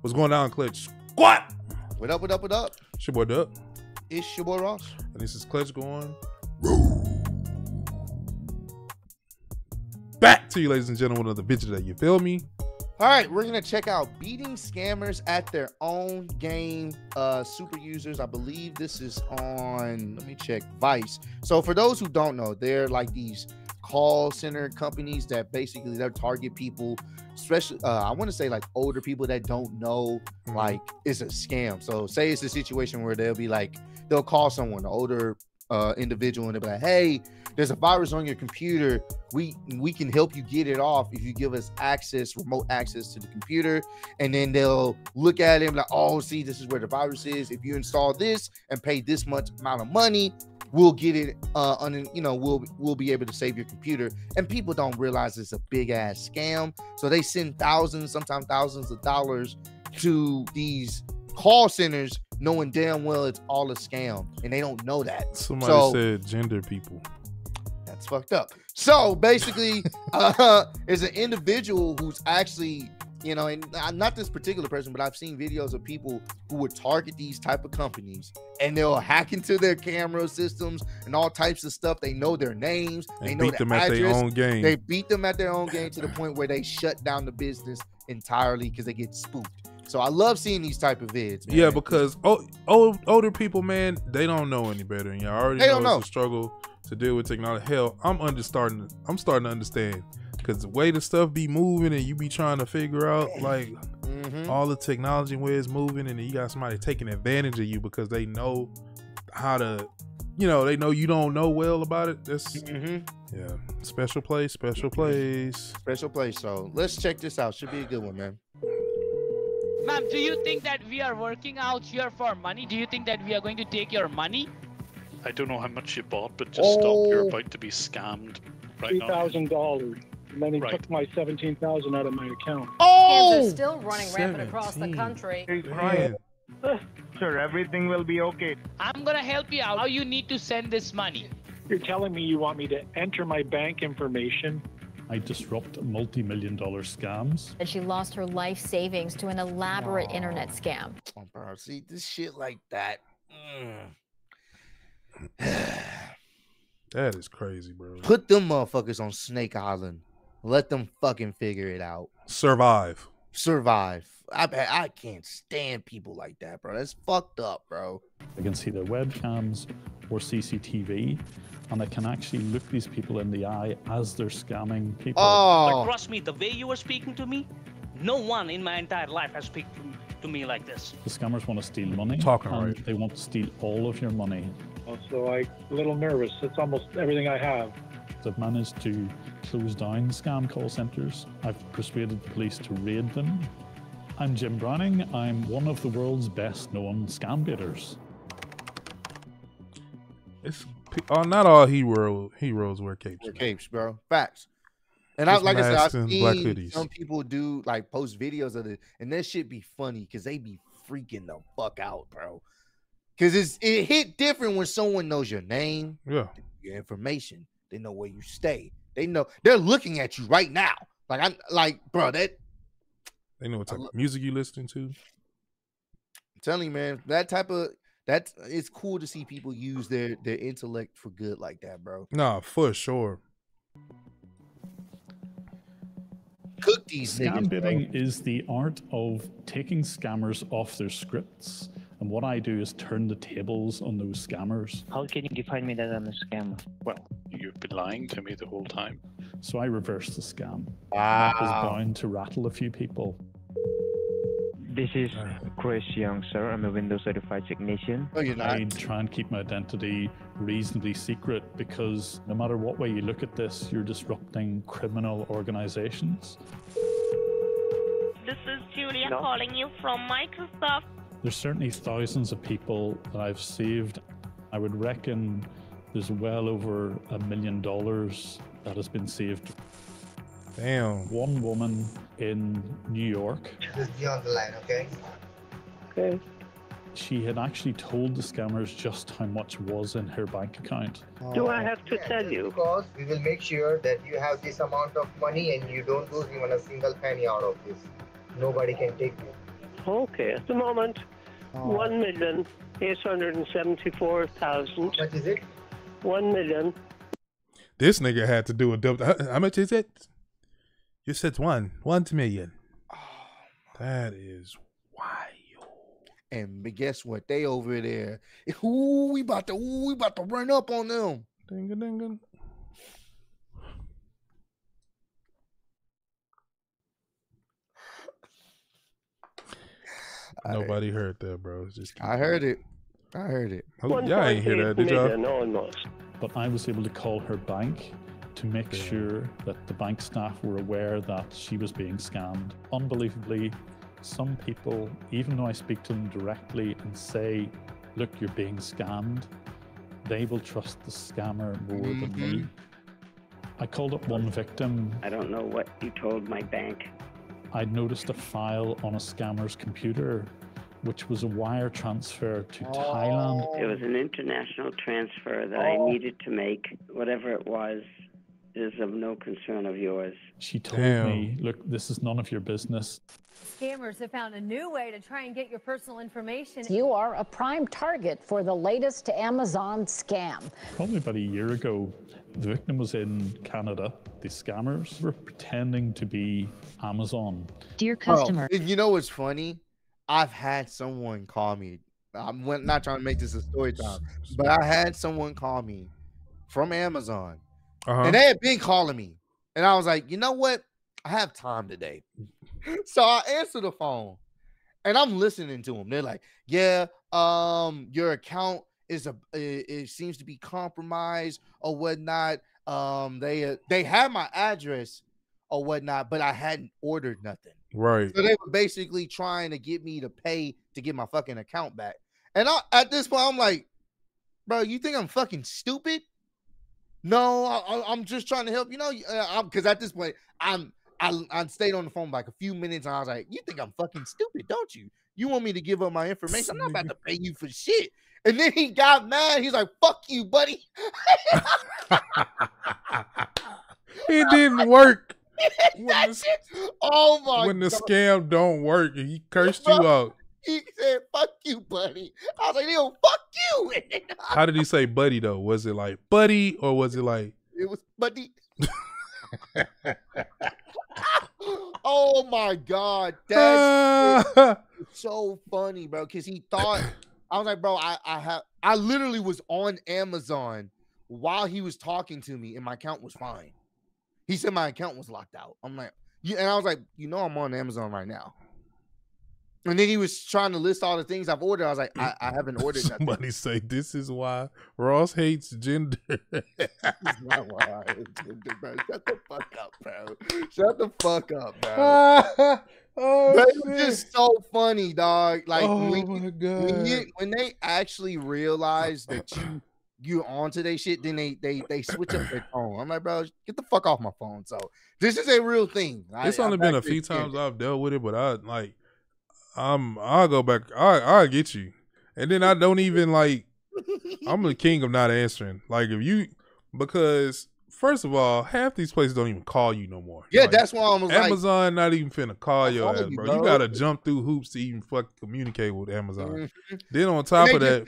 What's going on, Clutch? Squad! What up, what up, what up? It's your boy Duck. It's your boy Ross. And this is Clutch going. Back to you, ladies and gentlemen, of the video that you feel me. All right, we're gonna check out beating scammers at their own game. Uh, super users, I believe this is on. Let me check Vice. So for those who don't know, they're like these call center companies that basically they target people, especially uh, I want to say like older people that don't know Mhm. like it's a scam. So say it's a situation where they'll be like they'll call someone, an older uh, individual, and they'll be like, "Hey, there's a virus on your computer. We we can help you get it off if you give us access, remote access to the computer." And then they'll look at it and be like, "Oh, see, this is where the virus is. If you install this and pay this much amount of money." We'll get it uh on you know we'll we'll be able to save your computer. And people don't realize it's a big ass scam. So they send thousands sometimes thousands of dollars to these call centers knowing damn well it's all a scam and they don't know that. Somebody So- said gender people. that's fucked up. So basically uh is an individual who's actually you know and not this particular person but i've seen videos of people who would target these type of companies and they'll hack into their camera systems and all types of stuff they know their names they And know beat their them at their own game. they beat them at their own game to the point where they shut down the business entirely because they get spooked. So I love seeing these type of vids. Man. Yeah, because oh, old, older people, man, they don't know any better, and y'all already They know don't it's a struggle to deal with technology. Hell, I'm under starting. I'm starting to understand because the way the stuff be moving, and you be trying to figure out like Mhm. all the technology where it's moving, and you got somebody taking advantage of you because they know how to, you know, they know you don't know well about it. That's Mhm. yeah, special place, special place. special place. So let's check this out. Should be a good one, man. Ma'am, do you think that we are working out here for money? Do you think that we are going to take your money? I don't know how much you bought, but just stop. You're Oh. about to be scammed right three now. thousand dollars. And then he Right. took my seventeen thousand out of my account. Scams are Oh, still running rampant across the 17. country. Man, Sir, everything will be okay. I'm gonna help you out. How you need to send this money? You're telling me you want me to enter my bank information? I disrupt multi-million dollar scams. And she lost her life savings to an elaborate internet scam. Oh, bro, see this shit like that. Mm. that is crazy, bro. Put them motherfuckers on Snake Island. Let them fucking figure it out. Survive. Survive. I I can't stand people like that, bro. That's fucked up, bro. I can see their webcams or CCTV, and I can actually look these people in the eye as they're scamming people. Oh, But trust me, the way you were speaking to me, no one in my entire life has spoken to me like this. The scammers want to steal money. Talking and right. They want to steal all of your money. So I'm a little nervous. It's almost everything I have. I've managed to close down scam call centers. I've persuaded the police to raid them. I'm Jim Browning. I'm one of the world's best known scam baiters. It's oh, not all hero heroes wear capes. Wear man. capes, bro. Facts. And I, Just like I said, masks I've and black seen some people do like post videos of it, and that shit be funny because they be freaking the fuck out, bro. Because it's it hit different when someone knows your name, Yeah. your information, they know where you stay, they know they're looking at you right now. Like I'm like, bro, that They know what type lo- of music you listening to. I'm telling you, man, that type of that it's cool to see people use their their intellect for good like that, bro. Nah, for sure. Cook these Scam niggas, bro. baiting is the art of taking scammers off their scripts. And what I do is turn the tables on those scammers. How can you define me that I'm a scammer? Well, you've been lying to me the whole time. So I reverse the scam. That is Wow. bound to rattle a few people. This is uh. Chris Young, sir. I'm a Windows certified technician. No, you're not. I try and keep my identity reasonably secret because no matter what way you look at this, you're disrupting criminal organizations. This is Julia No. calling you from Microsoft. There's certainly thousands of people that I've saved. I would reckon there's well over a million dollars that has been saved. Damn. One woman in New York, Just be on the line, okay? Okay. she had actually told the scammers just how much was in her bank account. Do I oh. have to Yeah, tell just you? Because we will make sure that you have this amount of money and you don't lose even a single penny out of this. Nobody can take you. Okay, at the moment, oh. one million eight hundred and seventy-four thousand. What is it? One million. This nigga had to do a double. How, how much is it? You said one, one million. That is wild. And but guess what? They over there. Ooh, we about to ooh, we about to run up on them. Ding ding ding. Nobody heard that, bro. It's just I heard it. I heard it. Oh, y'all ain't hear that, did y'all? almost. But I was able to call her bank to make sure that the bank staff were aware that she was being scammed. Unbelievably, some people, even though I speak to them directly and say, look, you're being scammed, they will trust the scammer more than me. Mm-hmm. I called up one victim. I don't know what you told my bank. I'd noticed a file on a scammer's computer, which was a wire transfer to oh. Thailand. It was an international transfer that I oh. needed to make. Whatever it was is of no concern of yours. She told me, look, this is none of your business. Scammers have found a new way to try and get your personal information. You are a prime target for the latest Amazon scam. Probably about a year ago, the victim was in Canada. The scammers were pretending to be Amazon. Dear customer. and you know what's funny? I've had someone call me. I'm not trying to make this a story time, but I had someone call me from Amazon, Uh-huh. and they had been calling me, and I was like, you know what? I have time today, so I answer the phone, and I'm listening to them. They're like, yeah, um, your account is a it, it seems to be compromised or whatnot. Um, they uh, they had my address or whatnot, but I hadn't ordered nothing. Right. So they were basically trying to get me to pay to get my fucking account back. And I, at this point, I'm like, bro, you think I'm fucking stupid? No, I, I'm just trying to help. You know, because uh, at this point, I'm I, I stayed on the phone like a few minutes, and I was like, you think I'm fucking stupid, don't you? You want me to give up my information? I'm not about to pay you for shit. And then he got mad. He's like, fuck you, buddy. It didn't work. That shit- oh my when the God. scam don't work, he cursed you out. He said, "Fuck you, buddy." I was like, "Yo, fuck you." How did he say buddy though? Was it like buddy or was it like it was buddy. oh my god, that's so funny, bro. Because he thought I was like, bro, I I have I literally was on Amazon while he was talking to me, and my account was fine. He said my account was locked out. I'm like, and I was like, you know, I'm on Amazon right now. And then he was trying to list all the things I've ordered. I was like, I, I haven't ordered nothing. somebody say this is why Ross hates gender? That's not why I hate gender, bro. Shut the fuck up, bro. Shut the fuck up, bro. oh, But just so funny, dog. Like Oh when, when, God. you, when they actually realize that you you onto their shit, then they they they switch up their phone. I'm like, bro, get the fuck off my phone. So this is a real thing. I- it's only I've been a few times experienced I've dealt with it, but I like I'm I'll go back. I I'll get you. And then I don't even like I'm the king of not answering. Like if you because first of all, half these places don't even call you no more. Yeah, Like, that's why I was like, Amazon not even finna call your ass, you, bro. bro. You gotta jump through hoops to even fucking communicate with Amazon. Mhm. Then on top of that,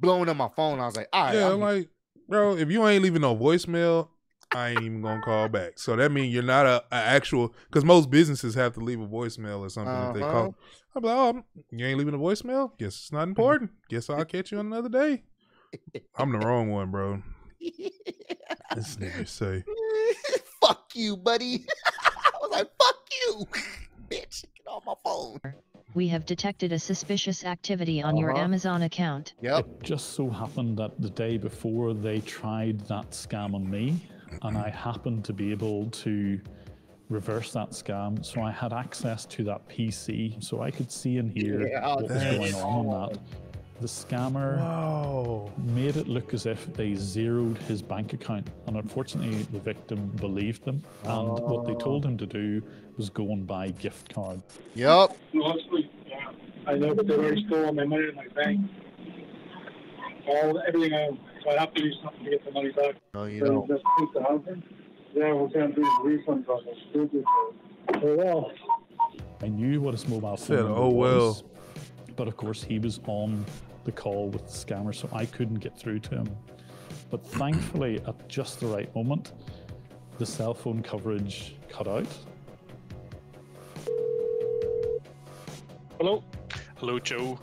blowing up my phone. I was like, all right, yeah, I'm- like, bro, if you ain't leaving no voicemail, I ain't even gonna call back. So that means you're not a, a actual because most businesses have to leave a voicemail or something if they Uh-huh. call. I'm like, oh, I'm- you ain't leaving a voicemail. Guess it's not important. Guess I'll catch you on another day. I'm the wrong one, bro. This nigga say, fuck you, buddy. I was like, fuck you, bitch. Get off my phone. We have detected a suspicious activity on your Uh-huh. Amazon account. Yep. It just so happened that the day before they tried that scam on me, and I happened to be able to reverse that scam. So I had access to that PC, so I could see and hear Yeah, what was going on on that. The scammer made it look as if they zeroed his bank account, and unfortunately, the victim believed them. And what they told him to do was go and buy gift card. Yep. Mostly, yeah. I know, that they already stole my money in my bank. All everything I own. So I have to do something to get the money back. No, you so don't. Just keep the housing. Yeah, we're going to do refunds on this stupid. So well, I knew what his mobile phone Said, number "Oh, well." was, but of course he was on the call with the scammer, so I couldn't get through to him. But thankfully, at just the right moment, the cell phone coverage cut out. Hello? Hello, Joe.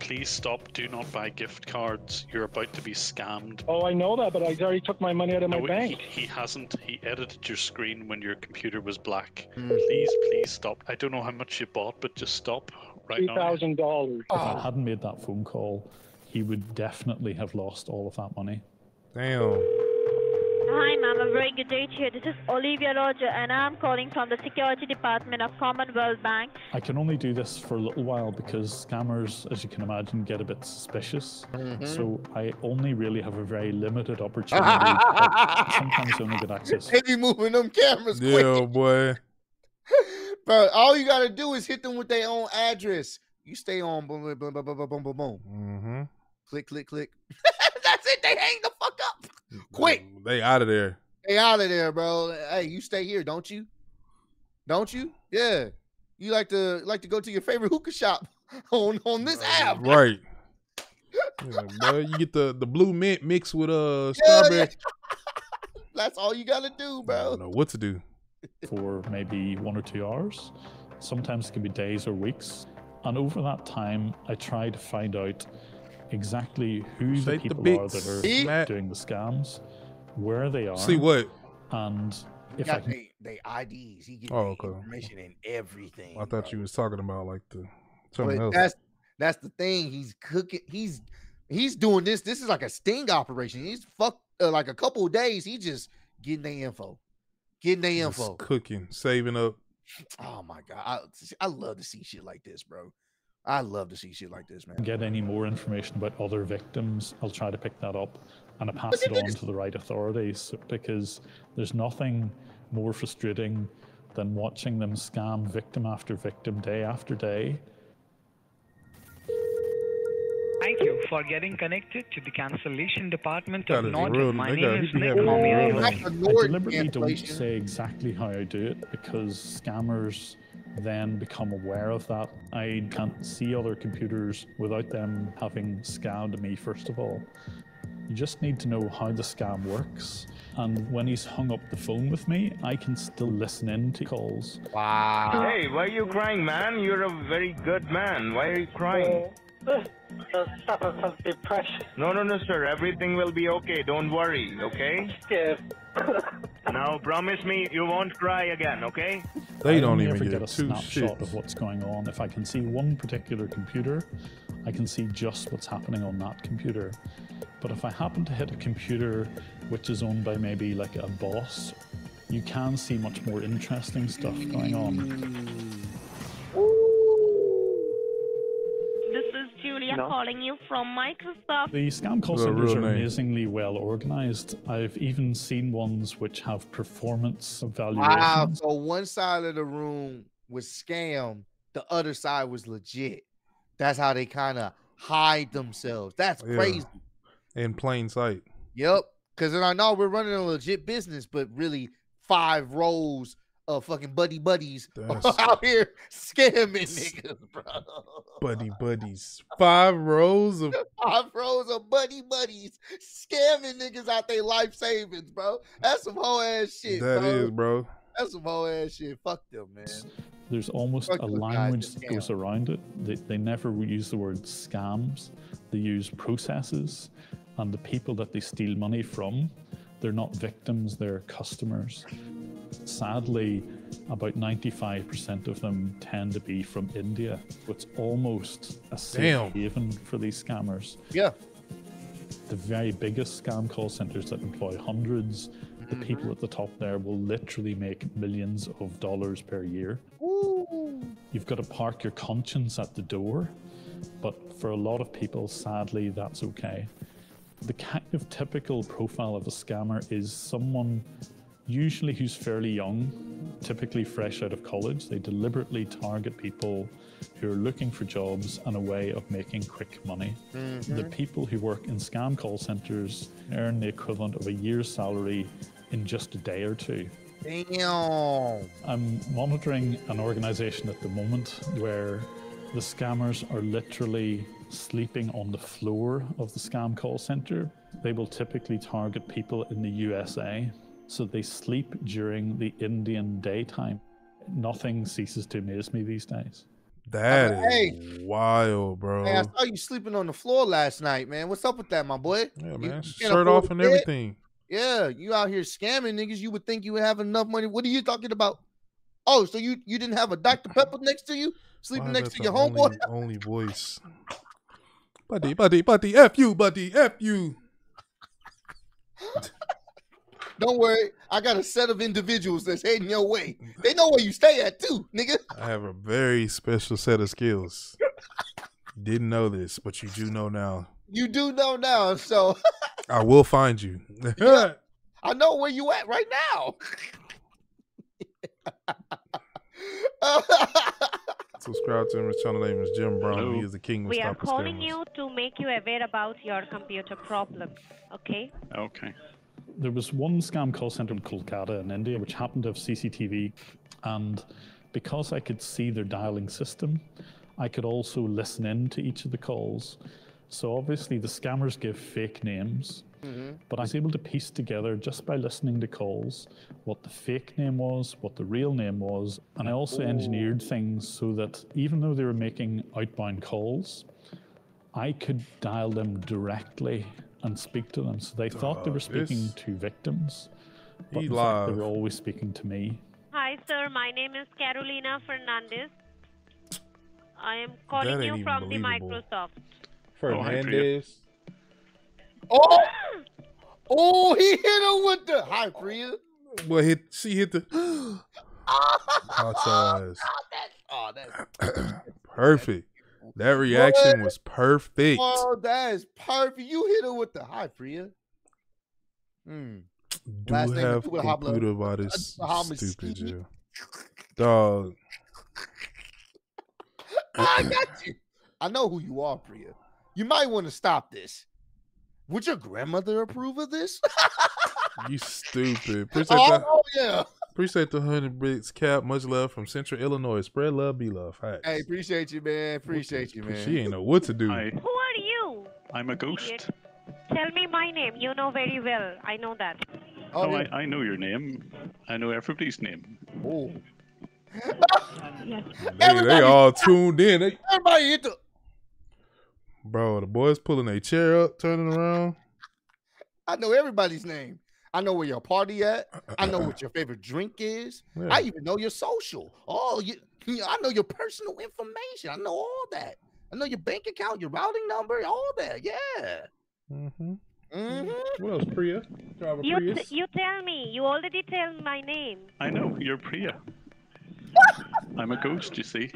Please stop. Do not buy gift cards. You're about to be scammed. Oh, I know that, but I already took my money out of my No, bank. He, he hasn't. He edited your screen when your computer was black. Hmm. Please, please stop. I don't know how much you bought, but just stop right Three now. thousand dollars. If I hadn't made that phone call, he would definitely have lost all of that money. Damn. Hi, ma'am. A very good day to you. This is Olivia Roger, and I'm calling from the Security Department of Commonwealth Bank. I can only do this for a little while because scammers, as you can imagine, get a bit suspicious. Mhm. So I only really have a very limited opportunity. sometimes I only get access. They be moving them cameras quick. Yeah, boy. Bro, all you gotta do is hit them with their own address. You stay on boom, boom, boom, boom, boom, boom, boom, boom. Mm-hmm. Click, click, click. That's it. They hang the fuck up. Quick. They out of there. Hey, out of there, bro. Hey, you stay here, don't you? Don't you? Yeah. You like to like to go to your favorite hookah shop on on this app. Right. Yeah, boy, you get the, the blue mint mixed with uh Yeah, strawberry. yeah. That's all you gotta do, I bro. don't know what to do. for maybe one or two hours. Sometimes it can be days or weeks. And over that time, I try to find out exactly who the Shake the people are that are See? Doing the scams, where they are. See what? And He if I can they, they IDs. He get Oh, their okay. information and everything. I thought you was talking about like the something But else. that's that's the thing. He's cooking. He's he's doing this. This is like a sting operation. He's fuck uh, like a couple of days. He just getting the info, getting their Just info. cooking, saving up. Oh my god, I, I love to see shit like this, bro. I love to see shit like this, man. get any more information about other victims, I'll try to pick that up and I pass it on to the right authorities because there's nothing more frustrating than watching them scam victim after victim day after day. Thank you for getting connected to the cancellation department That of is a Norton. real My nigga. name is Nick. having How may I a- help Not you? the I deliberately don't say exactly how I do it because scammers then become aware of that. I can't see other computers without them having scammed me, first of all. You just need to know how the scam works. And when he's hung up the phone with me, I can still listen in to calls. Wow. Hey, why are you crying, man? You're a very good man. Why are you crying? suffer from depression. No, no, no, sir. Everything will be okay. Don't worry, okay? Yes. Now, promise me you won't cry again, okay? They don't even ever get get a two snapshot shits. of what's going on. If I can see one particular computer, I can see just what's happening on that computer. But if I happen to hit a computer which is owned by maybe like a boss, you can see much more interesting stuff going on. Julia No. calling you from Microsoft. The scam call centers real are name. amazingly well organized. I've even seen ones which have performance evaluations. Wow. So one side of the room was scam, the other side was legit. That's how they kind of hide themselves. That's Yeah. crazy. In plain sight. Yep. Because then I know we're running a legit business, but really five rows of fucking buddy buddies That's- out here scamming niggas, bro. Buddy buddies. Five rows of Five rows of buddy buddies scamming niggas out their life savings, bro. That's some whole ass shit. That bro. is, bro. That's some whole ass shit. Fuck them, man. There's almost Fuck a language that goes around it. They, they never use the word scams. They use processes, and the people that they steal money from, they're not victims, they're customers. Sadly, about 95% of them tend to be from India. It's almost a safe Damn. haven for these scammers. Yeah. The very biggest scam call centers that employ hundreds, the mm-hmm. people at the top there will literally make millions of dollars per year. You've got to park your conscience at the door, but for a lot of people, sadly, that's okay. The kind of typical profile of a scammer is someone usually who's fairly young, typically fresh out of college. They deliberately target people who are looking for jobs and a way of making quick money. The mm-hmm. people who work in scam call centers earn the equivalent of a year's salary in just a day or two. Damn. I'm monitoring an organization at the moment where the scammers are literally sleeping on the floor of the scam call center. They will typically target people in the USA, so they sleep during the Indian daytime. Nothing ceases to amaze me these days. That is Hey. wild, bro. Hey, I saw you sleeping on the floor last night, man. What's up with that, my boy? Yeah, You- man. you can't Shirt off and bed? everything. Yeah, you out here scamming niggas. You would think you would have enough money. What are you talking about? Oh, so you you didn't have a Dr. Pepper next to you, sleeping Why next to your the homeboy? Only, only voice. Buddy, buddy, buddy, F you, buddy, F you. Don't worry, I got a set of individuals that's heading your way. They know where you stay at too, nigga. I have a very special set of skills. Didn't know this, but you do know now. You do know now, so I will find you. I know where you at right now. Subscribe to him. His channel name is Jim Brown. He is the king of We are calling scammers. you to make you aware about your computer problem. Okay? Okay. There was one scam call center in Kolkata in India which happened to have CCTV, and because I could see their dialing system, I could also listen in to each of the calls. So obviously the scammers give fake names, mm-hmm. but I was able to piece together just by listening to calls what the fake name was, what the real name was, and I also engineered things so that even though they were making outbound calls, I could dial them directly and speak to them. So they thought they ah, were speaking this- to victims, but in fact, they were always speaking to me. Hi, sir. My name is Carolina Fernandez. I am calling you from the. Microsoft. Fernandez. Oh, oh, he hit her with the hi, Priya. Well, hit she hit the hot eyes. Oh, that's oh, Perfect. That reaction was perfect. Oh, that is perfect. You hit her with the hi, Priya. Hmm. Do Last name have computer about this stupid Ski. Dog. I got you. I know who you are, Priya. You might want to stop this. Would your grandmother approve of this? You stupid. Appreciate oh, that. oh, yeah. Appreciate the hundred bricks cap. Much love from Central Illinois. Spread love, be love. Facts. Hey, appreciate you, man. Appreciate you, man. She ain't know what to do. Who are you? I'm a ghost. Tell me my name. You know very well. I know that. Oh, oh I, I know your name. I know everybody's name. Oh. They, they all tuned in. They, Everybody hit the. bro, the boys pulling their chair up, turning around. I know everybody's name. I know where your party at. I know what your favorite drink is. Yeah. I even know your social. Oh, you, I know your personal information. I know all that. I know your bank account, your routing number, all that. Yeah. Mm-hmm. Mm-hmm. What else, Priya? Drive You, Prius? t- you tell me. You already tell my name. I know, you're Priya. I'm a ghost, you see.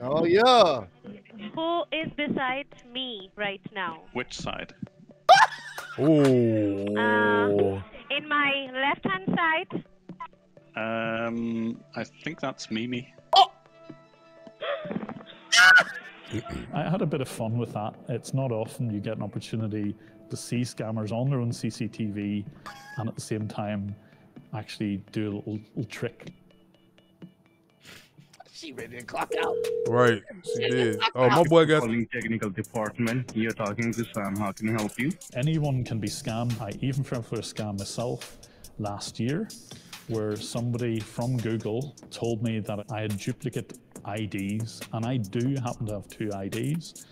Oh yeah. Who is beside me right now? Which side? Oh. Uh, in my left hand side. Um, I think that's Mimi. Oh! I had a bit of fun with that. It's not often you get an opportunity to see scammers on their own CCTV and at the same time actually do a little, little trick. She ready to clock out. Right, she did. Oh, my boy got. Calling technical department. You're talking to Sam. How can I help you? Anyone can be scammed. I even fell for a scam myself last year where somebody from Google told me that I had duplicate IDs, and I do happen to have two IDs.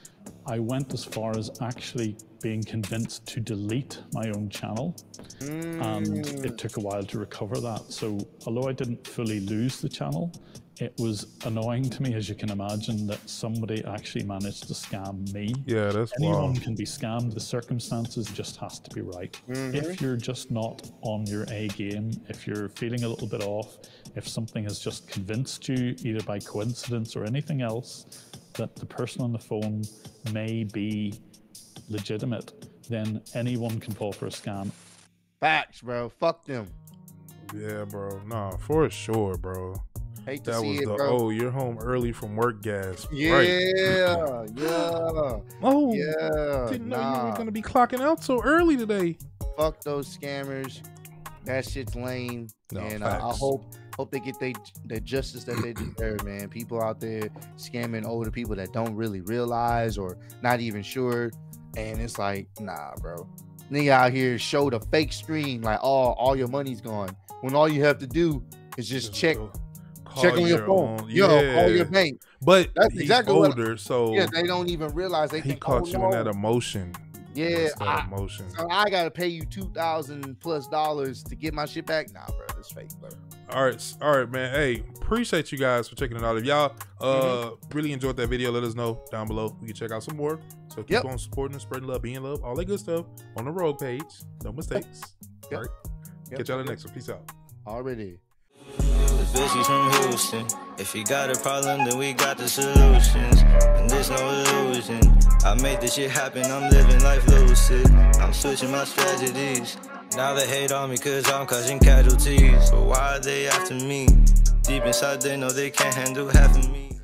I went as far as actually being convinced to delete my own channel, and it mm. took a while to recover that. So, although I didn't fully lose the channel, it was annoying to me, as you can imagine, that somebody actually managed to scam me. Yeah, that's right. Anyone wild. can be scammed. The circumstances just has to be right. Mhm. If you're just not on your A game, if you're feeling a little bit off, if something has just convinced you, either by coincidence or anything else, that the person on the phone may be legitimate, then anyone can fall for a scam. Facts, bro. Fuck them. Yeah, bro. Nah, for sure, bro. Hate to that see was it, the bro. oh, you're home early from work gas. Yeah, Right. yeah. Oh, yeah. Didn't know you were gonna be clocking out so early today. Fuck those scammers. that shit's lame, No, and uh, I hope hope they get they the justice that they deserve, man. People out there scamming older people that don't really realize or not even sure, and it's like, nah, bro. Nigga out here showed a fake screen like, oh, all your money's gone. When all you have to do is just check, check on your, phone. own- Yo, call your bank. But That's he's exactly what- older, so Yeah, they don't even realize they he think, caught oh, you in that emotion. Yeah, I, emotion. so I gotta pay you two thousand plus dollars to get my shit back. Nah, bro, it's fake, bro. All right, all right, man. Hey, appreciate you guys for checking it out. If y'all uh Mm-hmm. really enjoyed that video, let us know down below. We can check out some more. So keep Yep. on supporting, spreading love, being love, all that good stuff on the road page. No mistakes. All right. Yep. Catch y'all the next one. Peace out. Already. Bitch from Houston. If you got a problem, then we got the solutions. And there's no illusion. I made this shit happen, I'm living life lucid. I'm switching my strategies. Now they hate on me cause I'm causing casualties. So why are they after me? Deep inside, they know they can't handle half of me.